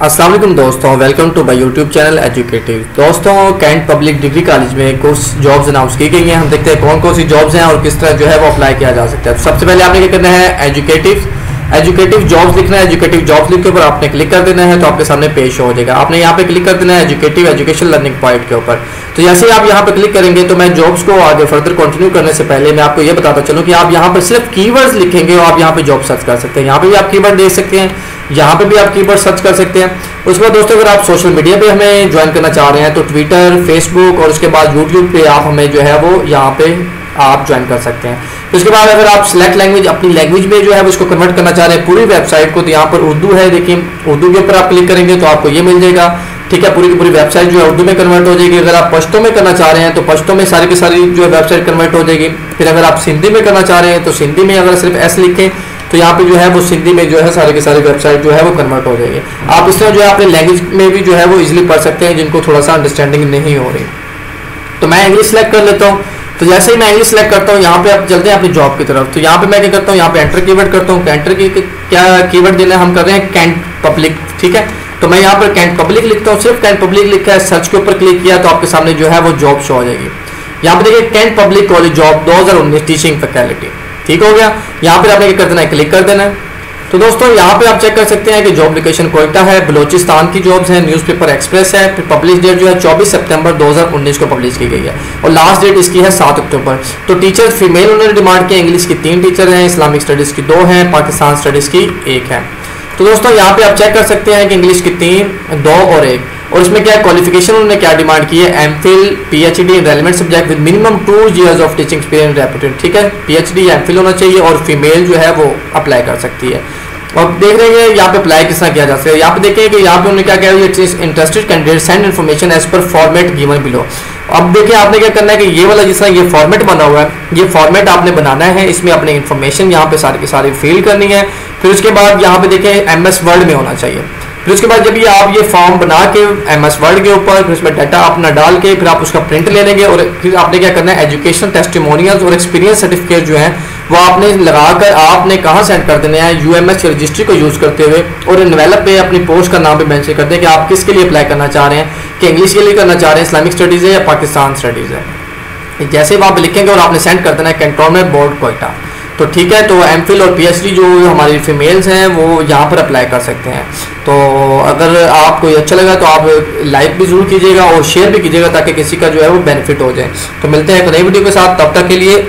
السلام علیکم دوستوں welcome to by YouTube channel educative دوستوں کینٹ پبلک ڈگری کالج میں کچھ جابز اناؤنس کی گئی ہیں۔ ہم دیکھتے ہیں کون کون سی جابز ہیں اور کس طرح جو ہے وہ اپلائی کیا جا سکتا ہے۔ سب سے پہلے آپ نے کیا کرنا ہے؟ ایجوکیٹو ایجوکیٹو جابز لکھنا ہے۔ ایجوکیٹو جابز لکھ کے اوپر آپ نے کلک کر دینا ہے تو آپ کے سامنے پیش ہو جائے گا۔ آپ نے یہاں پہ کلک کر دینا ہے ایجوکیٹو ایجوکیشن لرننگ پوائنٹ کے اوپر۔ تو جیسے ہی آپ یہاں پہ کلک کریں گے تو میں جابز کو آگے فردر کنٹینیو کرنے سے پہلے میں آپ کو یہ بتاتا چلوں کہ آپ یہاں پہ صرف کی ورڈز لکھیں گے اور آپ یہاں پہ جاب سرچ کر سکتے ہیں۔ یہاں پہ بھی آپ کی ورڈ دیکھ سکتے ہیں۔ یہاں پہ بھی آپ کی ورڈ سرچ کر سکتے ہیں۔ اس کے بعد دوستوں اگر آپ سوشل میڈیا پہ ہمیں جوائن کرنا چاہ رہے ہیں تو ٹویٹر فیس بک اور اس کے بعد یوٹیوب پہ آپ ہمیں جو ہے وہ یہاں پہ آپ جوائن کر سکتے ہیں۔ اس کے بعد اگر آپ سلیکٹ لینگویج اپنی لینگویج میں جو ہے اس کو کنورٹ کرنا چاہ رہے ہیں، پوری ویب سائٹ کو، تو یہاں پر اردو ہے۔ دیکھیں، اردو کے اوپر آپ کلک کریں گے تو آپ کو یہ مل جائے گا۔ ٹھیک ہے، پوری کی پوری ویب سائٹ جو ہے اردو میں کنورٹ ہو جائے گی۔ اگر آپ پشتوں میں کرنا چاہ رہے ہیں تو پشتوں میں ساری کی ساری جو ہے ویب سائٹ کنورٹ ہو جائے گی۔ پھر اگر آپ سندھی میں کرنا چاہ رہے ہیں تو سندھی میں اگر صرف ایس لکھیں تو یہاں پہ جو ہے وہ سندھی میں جو ہے سارے کے سارے ویب سائٹ جو ہے وہ کنورٹ ہو جائے گی آپ اس طرح جو ہے اپنے لینگویج میں بھی جو ہے وہ ایزیلی پڑھ سکتے ہیں جن کو تھوڑا سا انڈرسٹینڈنگ نہیں ہو رہی۔ تو میں انگلش سلیکٹ کر لیتا ہوں۔ تو جیسے ہی میں انگلش سلیکٹ کرتا ہوں، یہاں پہ آپ چلتے ہیں اپنی جاب کی طرف۔ تو یہاں پہ میں کیا کرتا ہوں؟ یہاں پہ انٹر کی ورڈ کرتا ہوں۔ انٹر کی کیا کی ورڈ دینا ہم کر رہے ہیں کینٹ پبلک ٹھیک ہے؟ تو میں یہاں پر کینٹ پبلک لکھتا ہوں۔ صرف کینٹ پبلک لکھا ہے سرچ کے اوپر کلک کیا تو آپ کے سامنے جو ہے وہ جاب شو ہو جائے گی۔ یہاں پہ دیکھیں کینٹ پبلک کالج جاب دو ہزار انیس ٹیچنگ فیکلٹی ٹھیک ہو گیا؟ یہاں پہ آپ نے کیا کر دینا ہے؟ کلک کر دینا ہے۔ تو دوستوں یہاں پہ آپ چیک کر سکتے ہیں کہ جاب لوکیشن کوئٹہ ہے، بلوچستان کی جابز ہیں نیوز پیپر ایکسپریس ہے، پھر پبلش ڈیٹ جو ہے چوبیس سپتمبر دو ہزار انیس کو پبلش کی گئی ہے اور لاسٹ ڈیٹ اس کی ہے سات اکتوبر۔ تو ٹیچر فیمیل انہوں نے ڈیمانڈ کی انگلش کی تین ٹیچر ہیں اسلامک اسٹڈیز کی دو ہیں پاکستان اسٹڈیز کی ایک ہے تو دوستوں یہاں پہ آپ چیک کر سکتے ہیں کہ انگلش کی تین، دو اور ایک۔ اور اس میں کیا کوالیفیکیشن انہوں نے کیا ڈیمانڈ کی ہے? M Phil P H D relevant subject with minimum two years of teaching experience reputed ٹھیک ہے؟ P H D M Phil ہونا چاہیے اور فیمیل جو ہے وہ اپلائی کر سکتی ہے. اور دیکھ رہے ہیں یہاں پہ اپلائی کس طرح کیا جا سکتا ہے. یہاں پہ دیکھیں کہ یہاں پہ انہوں نے کیا کہا interested candidate send information as per format given below اب دیکھیں آپ نے کیا کرنا ہے کہ یہ والا جس طرح یہ فارمیٹ بنا ہوا ہے، یہ فارمیٹ آپ نے بنانا ہے، اس میں اپنے انفارمیشن یہاں پہ ساری کی ساری فیل کرنی ہے۔ پھر اس کے بعد یہاں پہ دیکھیں ایم ایس ورڈ میں ہونا چاہیے۔ پھر اس کے بعد جب یہ آپ یہ فارم بنا کے ایم ایس ورڈ کے اوپر، پھر اس میں ڈیٹا اپنا ڈال کے، پھر آپ اس کا پرنٹ لے لیں گے اور پھر آپ نے کیا کرنا ہے؟ ایجوکیشن ٹیسٹیمونیلز اور ایکسپیرینس سرٹیفکیٹ جو ہیں، وہ آپ نے لگا کر آپ نے کہاں سینڈ کر دینا ہے یو ایم ایس رجسٹری کو یوز کرتے ہوئے اور انویلپ پہ اپنی پوسٹ کا نام پہ مینشن کر دیں کہ آپ کس کے لیے اپلائی کرنا چاہ رہے ہیں؟ کہ انگلش کے لیے کرنا چاہ رہے ہیں؟ اسلامک اسٹڈیز ہے یا پاکستان اسٹڈیز ہے؟ جیسے وہ آپ لکھیں گے اور آپ نے سینڈ کر دینا ہے کنٹرولمنٹ بورڈ کوئٹہ تو ٹھیک ہے، تو ایم فل اور پی ایچ ڈی جو ہماری فیمیلز ہیں، وہ یہاں پر اپلائی کر سکتے ہیں۔ تو اگر آپ کو یہ اچھا لگا تو آپ لائک بھی ضرور کیجیے گا اور شیئر بھی کیجیے گا تاکہ کسی کا جو ہے وہ بینیفٹ ہو جائے۔ تو ملتے ہیں ایک نئی ویڈیو کے ساتھ۔ تب تک کے لیے